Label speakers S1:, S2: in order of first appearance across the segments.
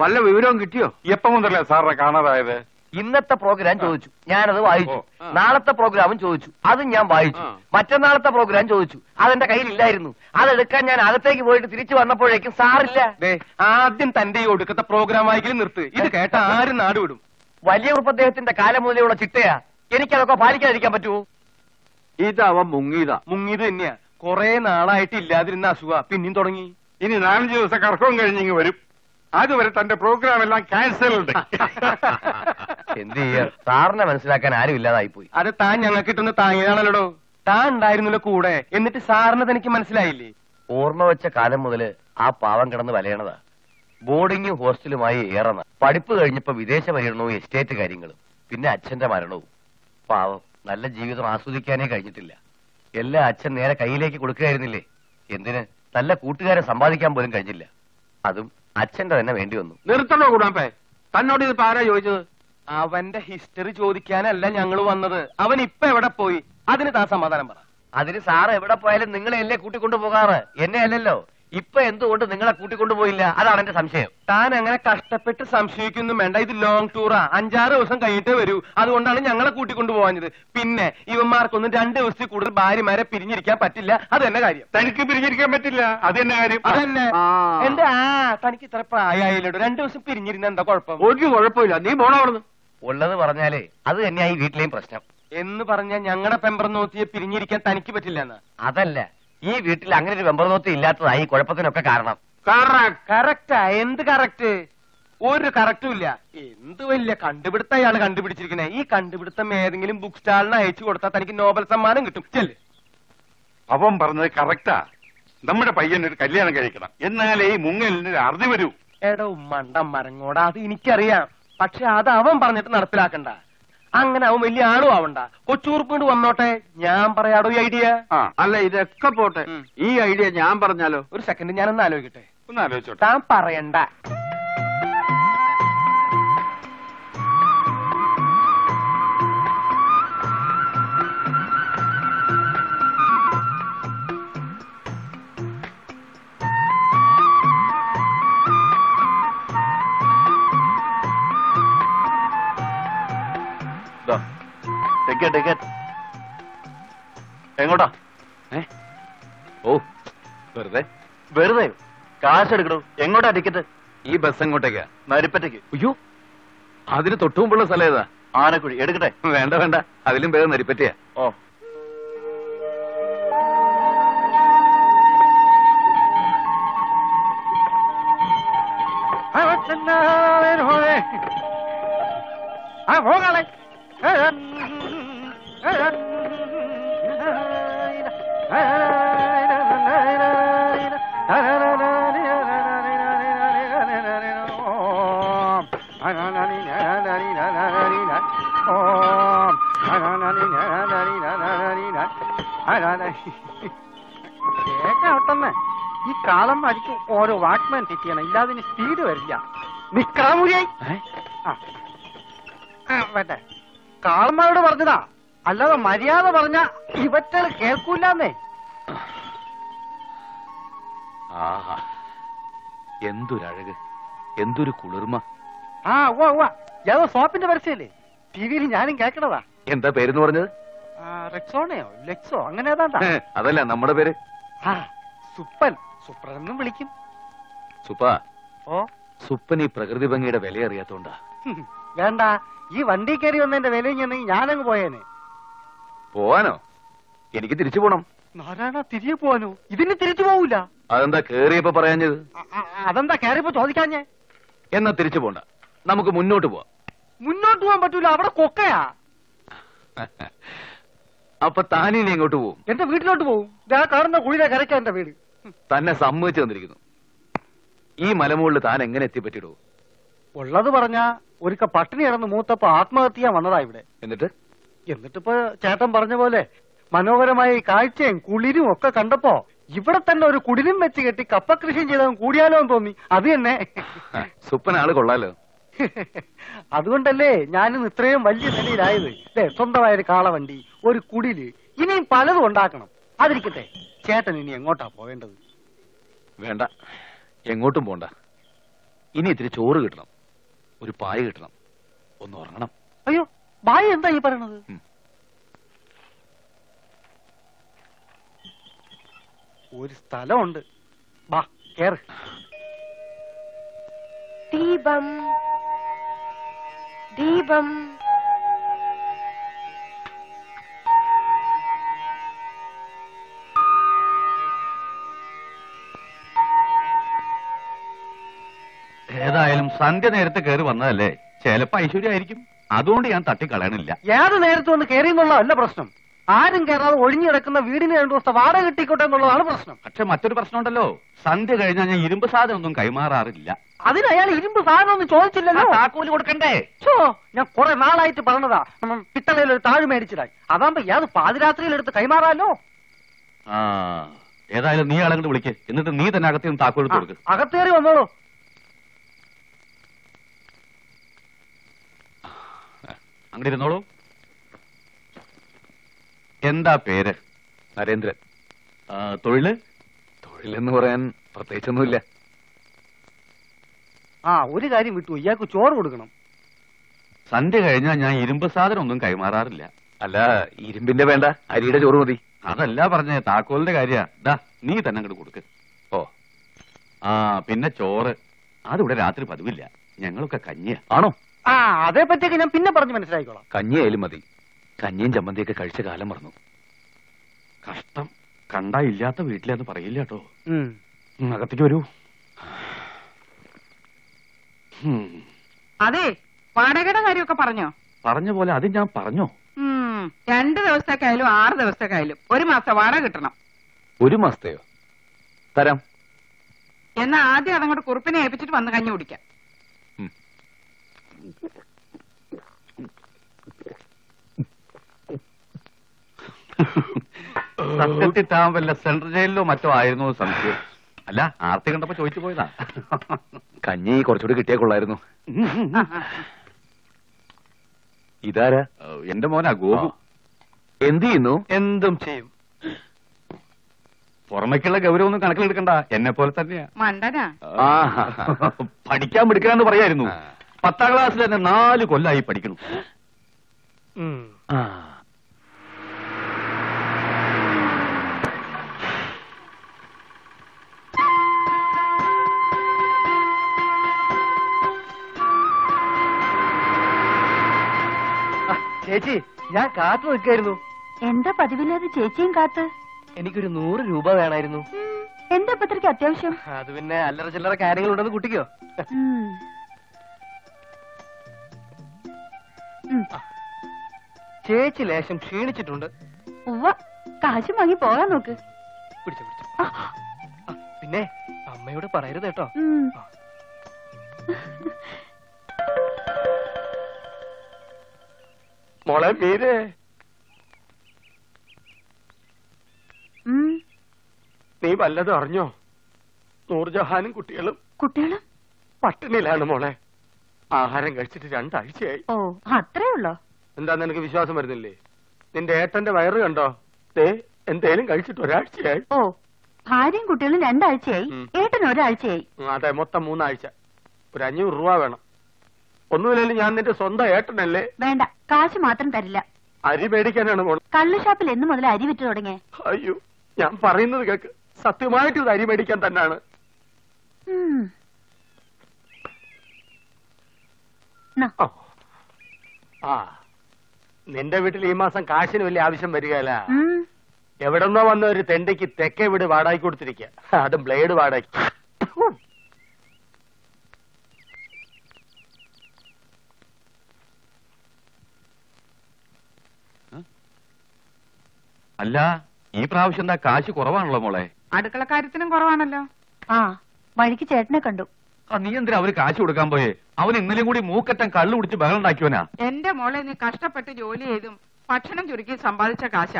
S1: വല്ല വിവരവും കിട്ടിയോ?
S2: എപ്പം മുതലേ സാറിനെ കാണാതായത്?
S3: ഇന്നത്തെ പ്രോഗ്രാം ചോദിച്ചു. ഞാനത് വായിച്ചു. നാളത്തെ പ്രോഗ്രാമും ചോദിച്ചു. അതും ഞാൻ വായിച്ചു. മറ്റന്നാളത്തെ പ്രോഗ്രാം ചോദിച്ചു. അതെന്റെ കയ്യിലില്ലായിരുന്നു. അതെടുക്കാൻ ഞാൻ അകത്തേക്ക് പോയിട്ട് തിരിച്ചു വന്നപ്പോഴേക്കും സാറില്ല.
S4: ദേ, ആദ്യം തന്റെ ഈ ഒടുക്കത്തെ പ്രോഗ്രാം വായിക്കലും നിർത്ത്. ഇത് കേട്ട ആരും നാട് വിടും.
S3: വലിയ ഉറുപ്പ് അദ്ദേഹത്തിന്റെ കാലം മുതലുള്ള ചിട്ടയാ. എനിക്കതൊക്കെ പാലിക്കാതിരിക്കാൻ പറ്റുമോ?
S1: ഇതവൻ മുങ്ങിയതാ.
S4: മുങ്ങിയത് തന്നെയാ. കൊറേ നാളായിട്ട് ഇല്ലാതിരുന്ന അസുഖ. പിന്നെയും തുടങ്ങി.
S2: ഇനി നാലഞ്ച് ദിവസം കറക്കവും കഴിഞ്ഞിങ്ങ് വരും. അതുവരെ തന്റെ പ്രോഗ്രാം എല്ലാം ക്യാൻസൽ ഉണ്ട്
S3: എന്ത് ചെയ്യാ? സാറിനെ മനസ്സിലാക്കാൻ ആരും ഇല്ലാതായി പോയി
S4: അത് താൻ ഞങ്ങൾക്ക് കിട്ടുന്ന താങ്ങിയതാണല്ലോ താൻ ഉണ്ടായിരുന്നല്ലോ കൂടെ. എന്നിട്ട് സാറിന് തനിക്ക് മനസ്സിലായില്ലേ?
S3: ഓർമ്മ വെച്ച കാലം മുതൽ ആ പാവം കിടന്ന് വലയണതാ. ബോർഡിംഗും ഹോസ്റ്റലുമായി ഏറണ പഠിപ്പ് കഴിഞ്ഞപ്പോ വിദേശ പര്യടനവും എസ്റ്റേറ്റ് കാര്യങ്ങളും. പിന്നെ അച്ഛന്റെ മരണവും. പാവം നല്ല ജീവിതം ആസ്വദിക്കാനേ കഴിഞ്ഞിട്ടില്ല. എല്ലാം അച്ഛൻ നേരെ കയ്യിലേക്ക് കൊടുക്കുകയായിരുന്നില്ലേ? എന്തിന്? നല്ല കൂട്ടുകാരെ സമ്പാദിക്കാൻ പോലും കഴിഞ്ഞില്ല. അതും അച്ഛന്റെ തന്നെ വേണ്ടി വന്നു.
S1: നിർത്തണോ കൂടാപ്പേ തന്നോട് ഇത് ആരാ ചോദിച്ചത്?
S4: അവന്റെ ഹിസ്റ്ററി ചോദിക്കാനല്ല ഞങ്ങൾ വന്നത്. അവൻ ഇപ്പൊ എവിടെ പോയി? അതിന് താൻ സമാധാനം പറ.
S3: അതിന് സാറ് എവിടെ പോയാലും നിങ്ങളെ അല്ലേ കൂട്ടിക്കൊണ്ടു പോകാറ് എന്നെ അല്ലല്ലോ ഇപ്പൊ എന്തുകൊണ്ട് നിങ്ങളെ കൂട്ടിക്കൊണ്ടുപോയില്ല അതാണ് എന്റെ സംശയം.
S4: താൻ അങ്ങനെ കഷ്ടപ്പെട്ട് സംശയിക്കുന്നു വേണ്ട. ഇത് ലോങ് ടൂറാ അഞ്ചാറ് ദിവസം കഴിഞ്ഞിട്ടേ വരൂ. അതുകൊണ്ടാണ് ഞങ്ങളെ കൂട്ടിക്കൊണ്ടു പോകാഞ്ഞത് പിന്നെ ഇവന്മാർക്കൊന്നും രണ്ട് ദിവസത്തിൽ കൂടുതൽ ഭാര്യമാരെ പിരിഞ്ഞിരിക്കാൻ പറ്റില്ല. അത് തന്നെ കാര്യം.
S2: തനിക്ക് പിരിഞ്ഞിരിക്കാൻ പറ്റില്ല. അത് തന്നെ കാര്യം.
S4: അതന്നെ. എന്റെ ആ. തനിക്ക് ഇത്ര പ്രായമായില്ലോ രണ്ടു ദിവസം പിരിഞ്ഞിരുന്ന എന്താ കുഴപ്പം?
S1: ഒരു കുഴപ്പമില്ല. നീ പോണവിടുന്ന്
S3: ഉള്ളത് പറഞ്ഞാലേ അത് തന്നെയാ ഈ വീട്ടിലെയും പ്രശ്നം.
S4: എന്ന് പറഞ്ഞാൽ ഞങ്ങളുടെ പെമ്പർ നോക്കിയെ പിരിഞ്ഞിരിക്കാൻ തനിക്ക് പറ്റില്ല എന്ന്.
S3: അതല്ല. ഈ വീട്ടിൽ അങ്ങനെ ഒരു വെമ്പർനോത്തി ഇല്ലാത്തതായി ഈ കുഴപ്പത്തിനൊക്കെ കാരണം.
S4: കറക്റ്റാ എന്ത് കറക്റ്റ് ഒരു കറക്റ്റും ഇല്ല. എന്ത് വലിയ കണ്ടുപിടുത്തം അയാൾ കണ്ടുപിടിച്ചിരിക്കുന്നത് ഈ കണ്ടുപിടുത്തം ഏതെങ്കിലും ബുക്ക് സ്റ്റാളിന് അയച്ചു കൊടുത്താൽ തനിക്ക് നോബൽ സമ്മാനം കിട്ടും. ചെല്ല്.
S2: അവൻ പറഞ്ഞത് കറക്റ്റാ നമ്മുടെ പയ്യൻ ഒരു കല്യാണം കഴിക്കണം. എന്നാലേ ഈ മുങ്ങലിന് ഒരു അറുതി വരൂ.
S4: എടോ മണ്ടം മരങ്ങോടാ. അത് എനിക്കറിയാം. പക്ഷെ അത് അവൻ പറഞ്ഞിട്ട് നടപ്പിലാക്കണ്ട. അങ്ങനെ അവൻ വലിയ ആളും ആവണ്ട. കൊച്ചുകുറുപ്പിണ്ട് വന്നോട്ടെ. ഞാൻ പറയാടോ ഈ ഐഡിയ
S1: ആ അല്ല ഇതൊക്കെ പോട്ടെ. ഈ ഐഡിയ ഞാൻ പറഞ്ഞാലോ?
S4: ഒരു സെക്കൻഡ് ഞാനൊന്ന് ആലോചിക്കട്ടെ.
S2: ഒന്ന് ആലോചിച്ചോട്ടെ.
S4: താൻ പറയണ്ട.
S3: വെറുതെ വെറുതെ കാശ് എടുക്കണു എങ്ങോട്ടാ ടിക്കറ്റ്
S1: ഈ ബസ് എങ്ങോട്ടേക്കാ
S3: നരിപ്പറ്റയ്ക്ക്
S1: അയ്യോ അതിന് തൊട്ടു മുമ്പുള്ള സ്ഥലം ഏതാ
S3: ആനക്കുഴി എടുക്കട്ടെ
S1: വേണ്ട വേണ്ട അതിലും വേറെ നരിപ്പറ്റിയാ
S3: ഓ
S5: കേക്കട്ടെന്ന് ഈ കാലം അടിക്ക് ഓരോ വാക്ക്മാൻ തെറ്റിയാണ് ഇല്ലാതെ ഇനി സ്പീഡ് വരില്ല. നിക്കാമുരിയായി വേണ്ടേ. കാളന്മാരോട് പറഞ്ഞതാ. അല്ലാതെ മര്യാദ പറഞ്ഞ ഇവറ്റകൾ കേൾക്കൂലെന്നേ
S1: ആഹാ. എന്തൊരഴക്. എന്തൊരു കുളിർമ.
S5: ആ ഉവ്വ ഉവ്വ. ഏതോ സോപ്പിന്റെ പരസ്യല്ലേ? ടി വിയിൽ ഞാനും കേൾക്കണതാ.
S1: എന്താ പേരെന്ന് പറഞ്ഞത്?
S5: റെക്സോണയോ? ലെക്സോ? അങ്ങനെ ഏതാണ്ടാ?
S1: അതല്ല നമ്മുടെ പേര്.
S5: സുപ്പൻ. സുപ്രനെന്നും വിളിക്കും.
S1: സുപ്പ
S5: ഓ.
S1: സുപ്പൻ ഈ പ്രകൃതി ഭംഗിയുടെ വില അറിയാത്തോണ്ടാ.
S5: വേണ്ട. ഈ വണ്ടി കയറി വന്നതിന്റെ വിലയും ഞാൻ ഞാനങ്ങ് പോയേനെ.
S1: പോവാനോ? എനിക്ക് തിരിച്ചു പോണം.
S5: നാരായണ തിരികെ പോവാനോ? ഇതിന് തിരിച്ചു പോവൂല.
S1: അതെന്താ കേറിയപ്പോ പറയാഞ്ഞത്?
S5: അതെന്താ കേറിയപ്പോ ചോദിക്കാഞ്ഞേ?
S1: എന്നാ തിരിച്ചു പോണ്ട. നമുക്ക് മുന്നോട്ട് പോവാം.
S5: മുന്നോട്ട് പോകാൻ പറ്റൂല. അവിടെ കൊക്കയാ.
S1: അപ്പൊ താനിനി എങ്ങോട്ട് പോവും?
S5: എന്റെ വീട്ടിലോട്ട് പോവും. ഞാൻ കാണുന്ന കുഴിയിലെ കരയ്ക്കാ എന്റെ വീട്.
S1: തന്നെ സമ്മതിച്ചു തന്നിരിക്കുന്നു. ഈ മലമുകളിൽ താൻ എങ്ങനെ എത്തിപ്പറ്റിടൂ
S5: ഉള്ളത് പറഞ്ഞ ഒരിക്ക പട്ടിണി ഇറന്ന് മൂത്തപ്പോ ആത്മഹത്യ വന്നതാ ഇവിടെ.
S1: എന്നിട്ട്?
S5: എന്നിട്ടിപ്പോ ചേട്ടൻ പറഞ്ഞ പോലെ മനോഹരമായ ഈ കാഴ്ചയും കുളിരും ഒക്കെ കണ്ടപ്പോ ഇവിടെ തന്നെ ഒരു കുടിലും വെച്ച് കെട്ടി കപ്പ കൃഷിയും ചെയ്തവൻ കൂടിയാലോ എന്ന് തോന്നി. അത് തന്നെ.
S1: സുപ്പനാൾ കൊള്ളാലോ.
S5: അതുകൊണ്ടല്ലേ ഞാനിന്ന് ഇത്രയും വലിയ നിലയിലായത്. ദേ, സ്വന്തമായൊരു കാളവണ്ടി ഒരു കുടിൽ ഇനിയും പലതും ഉണ്ടാക്കണം. അതിരിക്കട്ടെ. ചേട്ടൻ ഇനി എങ്ങോട്ടാ പോവേണ്ടത്?
S1: വേണ്ട. എങ്ങോട്ടും പോണ്ട. ഇനി ഇത്തിരി ചോറ് കിട്ടണം. ഒരു പായ കിട്ടണം. ഒന്ന് ഉറങ്ങണം.
S5: അയ്യോ പായ എന്താ ഈ പറയണത്? ഒരു സ്ഥലമുണ്ട്. ബാ കേറ്.
S6: ദീപം. ദീപം.
S2: ഏതായാലും സന്ധ്യ നേരത്തെ കയറി വന്നതല്ലേ? ചിലപ്പോ ഐശ്വര്യമായിരിക്കും അതുകൊണ്ട് ഞാൻ തട്ടിക്കളയണില്ല.
S5: ഏത് നേരത്തെ വന്ന് കയറി എന്നുള്ളതല്ല പ്രശ്നം. ആരും കയറാതെ ഒഴിഞ്ഞു കിടക്കുന്ന വീടിന് രണ്ടു ദിവസത്തെ വാടക കിട്ടിക്കോട്ടെ എന്നുള്ളതാണ് പ്രശ്നം.
S2: പക്ഷെ മറ്റൊരു പ്രശ്നമുണ്ടല്ലോ. സന്ധ്യ കഴിഞ്ഞാൽ ഞാൻ ഇരുമ്പ് സാധനം ഒന്നും കൈമാറാറില്ല.
S5: അതിന് അയാൾ ഇരുമ്പ് സാധനം ഒന്നും ചോദിച്ചില്ലല്ലോ.
S2: താക്കോൽ കൊടുക്കണ്ടേ?
S5: ഛോ, ഞാൻ കുറെ നാളായിട്ട് പറഞ്ഞതാ. പിത്തളയിൽ ഒരു താഴ് മേടിച്ചതായി അതാകുമ്പോ ഇയാൾ പാതിരാത്രിയിൽ എടുത്ത് കൈമാറാലോ?
S2: ആ ഏതായാലും നീ ആളെ വിളിക്ക്. എന്നിട്ട് നീ തന്നെ അകത്തേ നിന്ന് താക്കോൽ കൊടുക്ക്.
S5: അകത്തേറി വന്നോളൂ.
S2: അങ്ങനെ ഇരുന്നോളൂ. എന്താ പേര്?
S1: നരേന്ദ്രൻ.
S2: ആ, തൊഴിൽ?
S1: തൊഴിലെന്ന് പറയാൻ പ്രത്യേകിച്ചൊന്നുമില്ല.
S5: ആ ഒരു കാര്യം വിട്ടു. ഇയാൾക്ക് ചോറ് കൊടുക്കണം.
S2: സന്ധ്യ കഴിഞ്ഞാൽ ഞാൻ ഇരുമ്പ് സാധനം ഒന്നും കൈമാറാറില്ല.
S1: അല്ല ഇരുമ്പിന്റെ വേണ്ട. അരിയുടെ ചോറ് മതി.
S2: അതല്ല പറഞ്ഞേ താക്കോലിന്റെ കാര്യ. ദാ നീ തന്നെ അങ്ങോട്ട് കൊടുക്ക്.
S1: ഓ.
S2: ആ പിന്നെ ചോറ്. അതിവിടെ രാത്രി പതിവില്ല. ഞങ്ങളൊക്കെ
S1: കഞ്ഞിയാണോ
S5: ആ അതേ പറ്റിയൊക്കെ ഞാൻ പിന്നെ പറഞ്ഞു മനസ്സിലാക്കിക്കോളാം.
S1: കഞ്ഞിയായാലും മതി. കഞ്ഞിയും ചമ്മന്തിയൊക്കെ കഴിച്ച കാലം മറന്നു.
S2: കഷ്ടം കണ്ടാ ഇല്ലാത്ത വീട്ടിലെന്ന് പറയില്ല കേട്ടോ. അകത്തേക്ക് വരൂ.
S7: അതെ വാടകയുടെ കാര്യമൊക്കെ പറഞ്ഞോ?
S2: പറഞ്ഞ പോലെ അത് ഞാൻ പറഞ്ഞോ?
S7: രണ്ടു രണ്ട് ദിവസത്തേക്കായാലും ആറ് ദിവസത്തേക്കായാലും ഒരു മാസം വാടക കിട്ടണം.
S1: ഒരു മാസത്തെയോ? തരാം.
S7: എന്നാ ആദ്യം അതങ്ങോട്ട് കുറുപ്പിനെ ഏൽപ്പിച്ചിട്ട് വന്ന് കഞ്ഞി കുടിക്കാം.
S2: സത്യത്തിൽ താൻ വല്ല സെൻട്രൽ ജയിലിലോ മറ്റോ ആയിരുന്നു സംശയം. അല്ല ആർത്തി കണ്ടപ്പോ ചോദിച്ചു പോയതാ.
S1: കഞ്ഞി കുറച്ചുകൂടി കിട്ടിയാ കൊള്ളായിരുന്നു. ഇതാരാ?
S2: എന്റെ മോനാ ഗോപു.
S1: എന്ത് ചെയ്യുന്നു?
S5: എന്തും ചെയ്യും.
S2: പുറമേക്കുള്ള ഗൗരവൊന്നും കണക്കിലെടുക്കണ്ട. എന്നെ പോലെ തന്നെയാ.
S7: മണ്ടനാ?
S1: ആ.
S2: പഠിക്കാൻ മിടുക്കാന്ന് പറയായിരുന്നു.
S1: ആ.
S2: പത്താം ക്ലാസ്സിൽ തന്നെ നാല് കൊല്ലായി പഠിക്കണം
S5: ഉം.
S1: ആ.
S5: ചേച്ചി ഞാൻ കാത്തു നിൽക്കായിരുന്നു.
S6: എന്താ പതിവില്ലാതെ ചേച്ചിയും കാത്ത്?
S5: എനിക്കൊരു നൂറ് രൂപ വേണമായിരുന്നു
S6: എന്താ ഇപ്പൊ അത്യാവശ്യം?
S5: അത് പിന്നെ അല്ലറ ചില്ലറ കാര്യങ്ങളുണ്ടെന്ന് കുട്ടിക്കോ?
S6: ഉം. ഉം.
S5: ചേച്ചി ലേശം ക്ഷീണിച്ചിട്ടുണ്ട്.
S6: ഉവ്വ കാശ് വാങ്ങി പോകാൻ നോക്ക്.
S5: പിടിച്ചോ പിടിച്ചോ. പിന്നെ അമ്മയോട് പറയരുത് കേട്ടോ. മോളെ മീരേ. നീ വല്ലതും അറിഞ്ഞോ? നൂർജഹാനും കുട്ടികളും
S6: കുട്ടികളും?
S5: പട്ടിണിയിലാണ് മോളെ. ആഹാരം കഴിച്ചിട്ട് രണ്ടാഴ്ചയായി.
S6: ഓ അത്രേ ഉള്ളോ
S5: എന്താ നിനക്ക് വിശ്വാസം വരുന്നില്ലേ? നിന്റെ ഏട്ടന്റെ വയറ് കണ്ടോ? ദേ എന്തേലും കഴിച്ചിട്ട് ഒരാഴ്ചയായി.
S6: ഓ ഭാര്യയും കുട്ടികളും രണ്ടാഴ്ചയായി. ഏട്ടൻ ഒരാഴ്ചയായി.
S5: അതെ മൊത്തം മൂന്നാഴ്ച. ഒരു അഞ്ഞൂറ് രൂപ വേണം. ഒന്നുമില്ലെങ്കിലും ഞാൻ നിന്റെ സ്വന്തം ഏട്ടനല്ലേ?
S6: വേണ്ട കാശ് മാത്രം തരില്ല.
S5: അരി മേടിക്കാനാണ് മോൾ
S6: കള്ളു ഷാപ്പിൽ എന്ന് മുതൽ അരി വിറ്റ് തുടങ്ങിയേ?
S5: അയ്യോ ഞാൻ പറയുന്നത് കേക്ക്. സത്യമായിട്ട് ഇത് അരി മേടിക്കാൻ തന്നെയാണ്. ആ. നിന്റെ വീട്ടിൽ ഈ മാസം കാശിന് വലിയ ആവശ്യം വരികയല്ല. എവിടെന്നോ വന്ന ഒരു തെണ്ടയ്ക്ക് തെക്കേ വീട് വാടകയ്ക്ക് കൊടുത്തിരിക്കുക അതും ബ്ലേഡ് വാടകയ്ക്ക്.
S2: അല്ല ഈ പ്രാവശ്യം എന്താ കാശ് കുറവാണല്ലോ മോളെ?
S7: അടുക്കള കാര്യത്തിനും കുറവാണല്ലോ.
S6: ആ വഴിക്ക് ചേട്ടനെ കണ്ടു.
S2: ആ നീ എന്തിനാ അവർ കാശ് കൊടുക്കാൻ പോയേ? അവൻ ഇന്നലെയും കൂടി മൂക്കറ്റം കള്ളു കുടിച്ച് ബഹളം ഉണ്ടാക്കിയവനാ.
S7: എന്റെ മോളെ നീ കഷ്ടപ്പെട്ട് ജോലി ചെയ്തും ഭക്ഷണം ചുരുക്കി സമ്പാദിച്ച കാശ.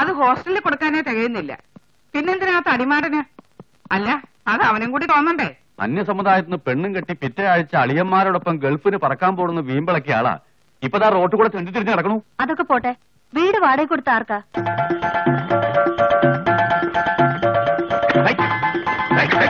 S7: അത് ഹോസ്റ്റലിൽ കൊടുക്കാനേ തികയുന്നില്ല. പിന്നെന്തിനാ തടിമാടന്? അല്ല അത് അവനും കൂടി തോന്നണ്ടേ?
S2: അന്യ സമുദായത്തിന് പെണ്ണും കെട്ടി പിറ്റേ ആഴ്ച അളിയന്മാരോടൊപ്പം ഗൾഫിന് പറക്കാൻ പോകുന്ന വീമ്പിളക്കിയ ആളാ. ഇപ്പതാ റോട്ട് കൂടെ തെണ്ടി തിരിഞ്ഞ് നടക്കണു.
S6: അതൊക്കെ പോട്ടെ. വീട് വാടക കൊടുത്ത ആർക്കാ
S2: ഹൈ, ഹൈ,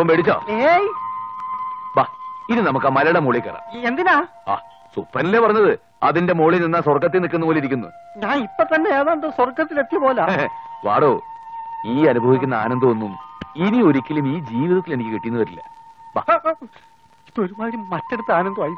S1: സുപ്പം പേടിച്ചോ?
S5: ഏയ്.
S1: വാ ഇനി നമുക്ക് ആ മലയുടെ മുകളിൽ കയറാം.
S5: എന്തിനാ?
S1: ആ സുപ്പനല്ലേ പറഞ്ഞത്? അതിന്റെ മുകളിൽ നിന്നാ സ്വർഗത്തിൽ നിൽക്കുന്ന പോലെ ഇരിക്കുന്നു.
S5: ഞാൻ ഇപ്പൊ തന്നെ ഏതാണ്ട് സ്വർഗത്തിലെത്തിയ പോലെ.
S1: വാടോ ഈ അനുഭവിക്കുന്ന ആനന്ദമൊന്നും ഇനി ഒരിക്കലും ഈ ജീവിതത്തിൽ എനിക്ക് കിട്ടിയെന്ന് വരില്ല.
S5: ഒരുമാതിരി മറ്റെടുത്ത ആനന്ദമായി